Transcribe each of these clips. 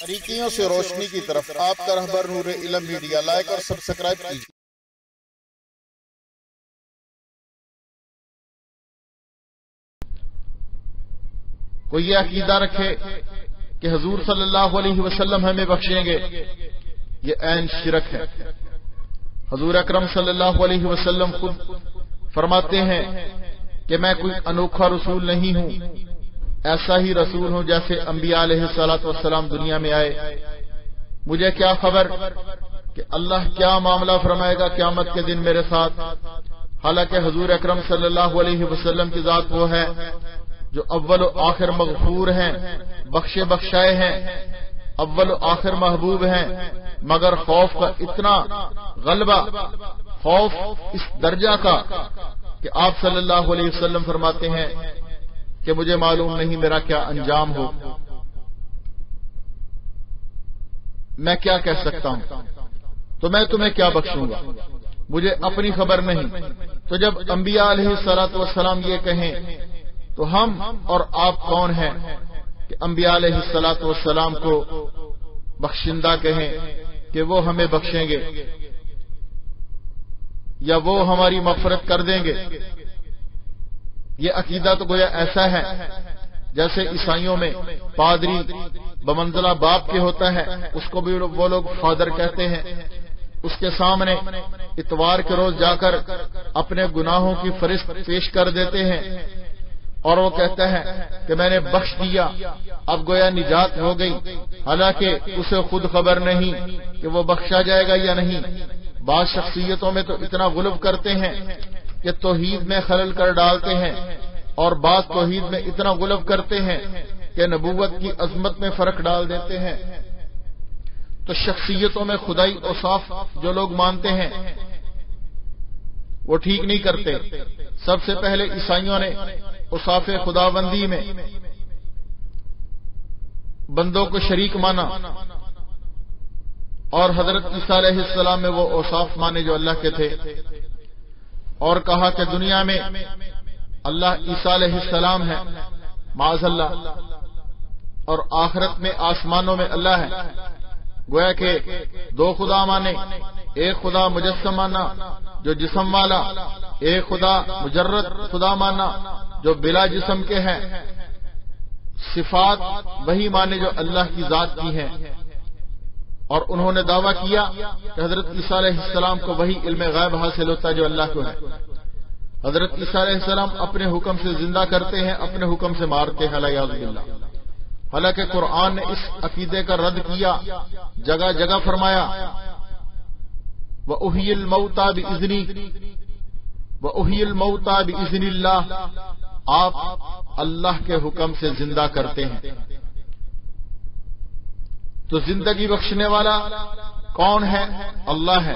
طریقیوں سے روشنی کی طرف آپ کا رہبر نور علم میڈیا لائک اور سبسکرائب کیجیے۔ کوئی یہ عقیدہ رکھے کہ حضور صلی اللہ علیہ وسلم ہمیں بخشیں گے، یہ عین شرک ہے۔ حضور اکرم صلی اللہ علیہ وسلم خود فرماتے ہیں کہ میں کوئی انوکھا رسول نہیں ہوں۔ ایسا ہی رسول ہوں جیسے انبیاء علیہ السلاۃ والسلام دنیا میں آئے۔ مجھے کیا خبر کہ اللہ کیا معاملہ فرمائے گا قیامت کے دن میرے ساتھ؟ حالانکہ حضور اکرم صلی اللہ علیہ وسلم کی ذات وہ ہے جو اول و آخر مغفور ہیں بخش بخشائے ہیں۔ اول و آخر محبوب ہیں، مگر خوف کا اتنا غلبہ، خوف اس درجہ کا کہ آپ صلی اللہ علیہ وسلم فرماتے ہیں کہ مجھے معلوم نہیں میرا کیا انجام ہو۔ میں کیا کہہ سکتا ہوں؟ تو میں تمہیں کیا بخشوں گا؟ مجھے اپنی خبر نہیں۔ تو جب انبیاء علیہ سلاۃ والسلام یہ کہیں، تو ہم اور آپ کون ہیں کہ انبیاء علیہ السلاۃ والسلام کو بخشندہ کہیں کہ وہ ہمیں بخشیں گے یا وہ ہماری مفرت کر دیں گے؟ یہ عقیدہ تو گویا ایسا ہے جیسے عیسائیوں میں پادری بمنزلہ باپ کے ہوتا ہے، اس کو بھی وہ لوگ فادر کہتے ہیں۔ اس کے سامنے اتوار کے روز جا کر اپنے گناہوں کی فرست پیش کر دیتے ہیں۔ اور وہ کہتا ہے کہ میں نے بخش دیا، اب گویا نجات ہو گئی۔ حالانکہ اسے خود خبر نہیں کہ وہ بخشا جائے گا یا نہیں۔ بعض شخصیتوں میں تو اتنا غلب کرتے ہیں کہ توحید میں خلل کر ڈالتے ہیں اور بعض توحید میں اتنا غلب کرتے ہیں کہ نبوت کی عظمت میں فرق ڈال دیتے ہیں۔ تو شخصیتوں میں خدائی اوصاف جو لوگ مانتے ہیں، وہ ٹھیک نہیں کرتے۔ سب سے پہلے عیسائیوں نے اصاف خدا بندی میں بندوں کو شریک مانا۔ اور حضرت عیسیٰ علیہ السلام میں وہ اوصاف مانے جو اللہ کے تھے۔ اور کہا کہ دنیا میں اللہ عیسیٰ علیہ السلام ہے معاذ اللہ؟ اور آخرت میں آسمانوں میں اللہ ہے۔ گویا کہ دو خدا مانے، ایک خدا مجسم مانا جو جسم والا، ایک خدا مجرد خدا مانا جو بلا جسم کے ہیں۔ صفات وہی مانے جو اللہ کی ذات کی ہیں۔ اور انہوں نے دعویٰ کیا کہ حضرت عیسیٰ علیہ السلام کو وہی علم غائب حاصل ہوتا ہے جو اللہ کو ہے حضرت عیسیٰ علیہ السلام اپنے حکم سے زندہ کرتے ہیں، اپنے حکم سے مارتے ہیں اللہ حالانکہ قرآن نے اس عقیدے کا رد کیا، جگہ جگہ فرمایا وہ اہیل موتا ازنی وہ اللہ آپ اللہ کے حکم سے زندہ کرتے ہیں۔ تو زندگی بخشنے والا کون ہے؟ اللہ ہے۔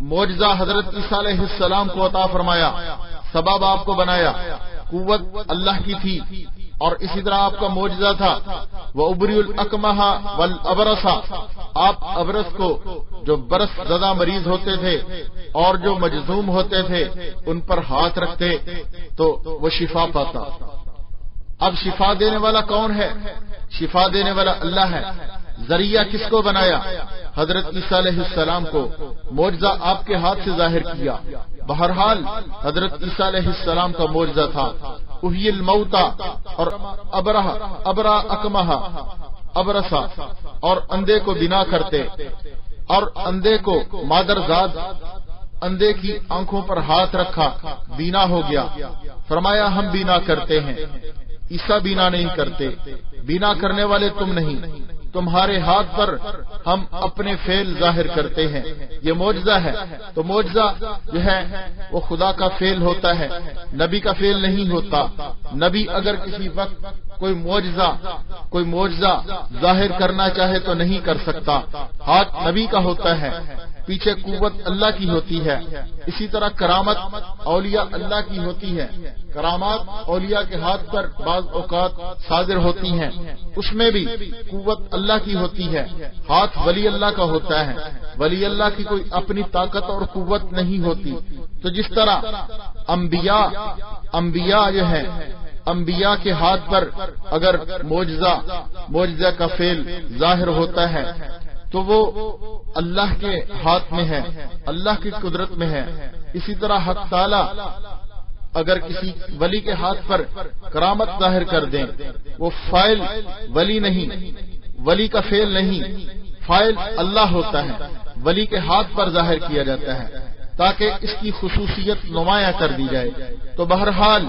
موجزہ حضرت عیسیٰ علیہ السلام کو عطا فرمایا، سبب آپ کو بنایا، قوت اللہ کی تھی۔ اور اسی طرح آپ کا موجزہ تھا، وہ ابری الکمہ ول ابرسا آپ ابرس کو جو برس زدہ مریض ہوتے تھے اور جو مجزوم ہوتے تھے، ان پر ہاتھ رکھتے تو وہ شفا پاتا۔ اب شفا دینے والا کون ہے؟ شفا دینے والا اللہ ہے۔ ذریعہ کس کو بنایا؟ حضرت عیسیٰ علیہ السلام کو۔ معجزہ آپ کے ہاتھ سے ظاہر کیا۔ بہرحال، حضرت عیسیٰ علیہ السلام کا معجزہ تھا۔ اہی الموتا اور ابرہ ابرا اکمہ ابرسا اور اندھے کو بنا کرتے۔ اور اندھے کو مادر زاد، اندھے کی آنکھوں پر ہاتھ رکھا، بینا ہو گیا۔ فرمایا، ہم بینا کرتے ہیں۔ عیسا بینا نہیں کرتے۔ بینا کرنے والے تم نہیں۔ تمہارے ہاتھ پر ہم اپنے فعل ظاہر کرتے ہیں۔ یہ معجزہ ہے۔ تو معجزہ جو ہے، وہ خدا کا فیل ہوتا ہے۔ نبی کا فیل نہیں ہوتا۔ نبی اگر کسی وقت کوئی معجزہ کوئی معجزہ ظاہر کرنا چاہے تو نہیں کر سکتا۔ ہاتھ نبی کا ہوتا ہے، پیچھے قوت اللہ کی ہوتی ہے۔ اسی طرح کرامت اولیاء اللہ کی ہوتی ہے۔ کرامات اولیاء کے ہاتھ پر بعض اوقات صادر ہوتی ہیں۔ اس میں بھی قوت اللہ کی ہوتی ہے۔ ہاتھ ولی اللہ کا ہوتا ہے۔ ولی اللہ کی کوئی اپنی طاقت اور قوت نہیں ہوتی۔ تو جس طرح انبیاء انبیاء جو ہیں انبیاء کے ہاتھ پر اگر معجزہ معجزہ کا فیل ظاہر ہوتا ہے، تو وہ اللہ کے ہاتھ میں ہے، اللہ کی قدرت میں ہے۔ اسی طرح حق تعالی اگر کسی ولی کے ہاتھ پر کرامت ظاہر کر دیں، وہ فائل ولی نہیں، ولی کا فیل نہیں، فائل اللہ ہوتا ہے، ولی کے ہاتھ پر ظاہر کیا جاتا ہے، تاکہ اس کی خصوصیت نمایاں کر دی جائے۔ تو بہرحال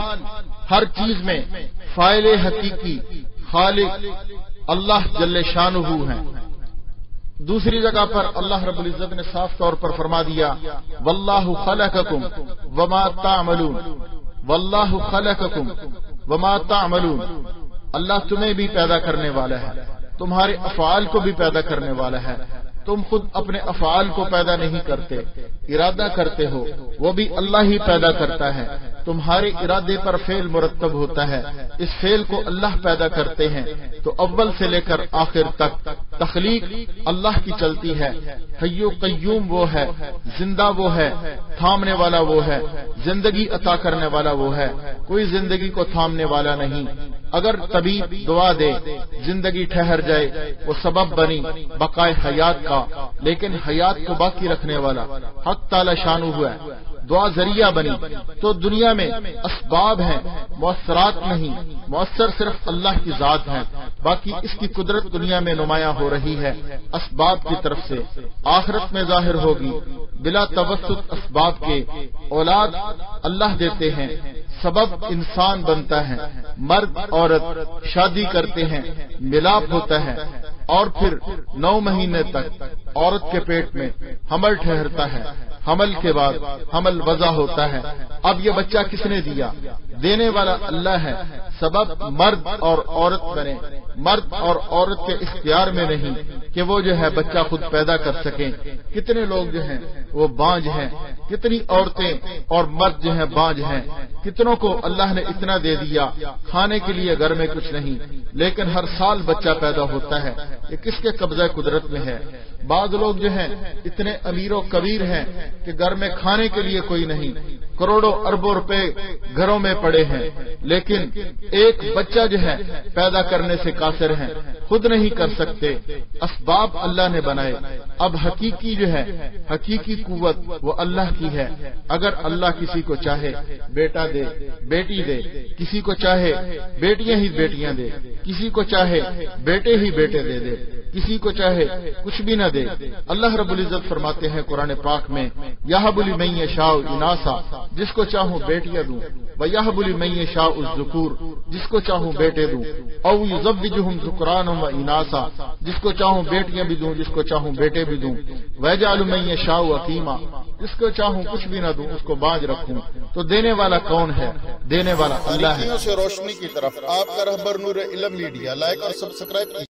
ہر چیز میں فائل حقیقی، خالق، اللہ جل شان ہیں۔ دوسری جگہ پر اللہ رب العزت نے صاف طور پر فرما دیا، واللہ خلقکم وما تعملون، واللہ خلقکم وما تعملون۔ اللہ تمہیں بھی پیدا کرنے والا ہے، تمہارے افعال کو بھی پیدا کرنے والا ہے۔ تم خود اپنے افعال کو پیدا نہیں کرتے، ارادہ کرتے ہو، وہ بھی اللہ ہی پیدا کرتا ہے۔ تمہارے ارادے پر فیل مرتب ہوتا ہے، اس فیل کو اللہ پیدا کرتے ہیں۔ تو اول سے لے کر آخر تک تخلیق اللہ کی چلتی ہے۔ حیو قیوم وہ ہے، زندہ وہ ہے، تھامنے والا وہ ہے۔ زندگی عطا کرنے والا وہ ہے۔ کوئی زندگی کو تھامنے والا نہیں۔ اگر طبیب دعا دے، زندگی ٹھہر جائے، وہ سبب بنی بقائے حیات کا۔ لیکن حیات کو باقی رکھنے والا، حق تالا شانو ہوا ہے۔ دعا ذریعہ بنی۔ تو دنیا میں اسباب ہیں، مؤثرات نہیں۔ مؤثر صرف اللہ کی ذات ہے باقی اس کی قدرت دنیا میں نمایاں ہو رہی ہے اسباب کی طرف سے۔ آخرت میں ظاہر ہوگی۔ بلا توسط اسباب کے اولاد اللہ دیتے ہیں۔ سبب انسان بنتا ہے۔ مرد، عورت شادی کرتے ہیں، ملاپ ہوتا ہے اور پھر نو مہینے تک۔ عورت کے پیٹ میں حمل ٹھہرتا ہے، حمل کے بعد حمل وضع ہوتا ہے۔ اب یہ بچہ کس نے دیا؟ دینے والا اللہ ہے۔ سبب مرد اور عورت بنے۔ مرد اور عورت کے اختیار میں نہیں کہ وہ جو ہے بچہ خود پیدا کر سکیں۔ کتنے لوگ جو ہیں وہ بانج ہیں۔ کتنی عورتیں اور مرد جو ہیں بانج ہیں۔ کتنوں کو اللہ نے اتنا دے دیا۔ کھانے کے لیے گھر میں کچھ نہیں، لیکن ہر سال بچہ پیدا ہوتا ہے۔ یہ کس کے قبضہ قدرت میں ہے؟ بعض لوگ جو ہیں، اتنے امیر و کبیر ہیں کہ گھر میں کھانے کے لیے کوئی نہیں۔ کروڑوں اربوں روپے گھروں میں پڑے ہیں۔ لیکن ایک بچہ جو ہے، پیدا کرنے سے قاصر ہیں۔ خود نہیں کر سکتے۔ اسباب اللہ نے بنائے۔ اب حقیقی جو ہے، حقیقی قوت وہ اللہ کی ہے۔ اگر اللہ کسی کو چاہے، بیٹا دے، بیٹی دے۔ کسی کو چاہے، بیٹیاں ہی بیٹیاں دے۔ کسی کو چاہے، بیٹے ہی بیٹے دے دے۔ کسی کو چاہے کچھ بھی نہ دے۔ اللہ رب العزت فرماتے ہیں قرآن پاک میں یہ بلی میں شاہ اناسا، جس کو چاہوں بیٹیاں دوں۔ وہ یہ بلی میں شاہ ذکور جس کو چاہوں بیٹے دوں۔ او ضب ذکران و اناسا، جس کو چاہوں بیٹیاں بھی دوں، جس کو چاہوں بیٹے بھی دوں۔ ویجا میں شاہ عقیمہ جس کو چاہوں کچھ بھی نہ دوں، اس کو باز رکھوں۔ تو دینے والا کون ہے؟ دینے والا اللہ ہے۔ سے روشنی کی طرف، آپ کا رہبر نور علم میڈیا۔ لائک اور سبسکرائب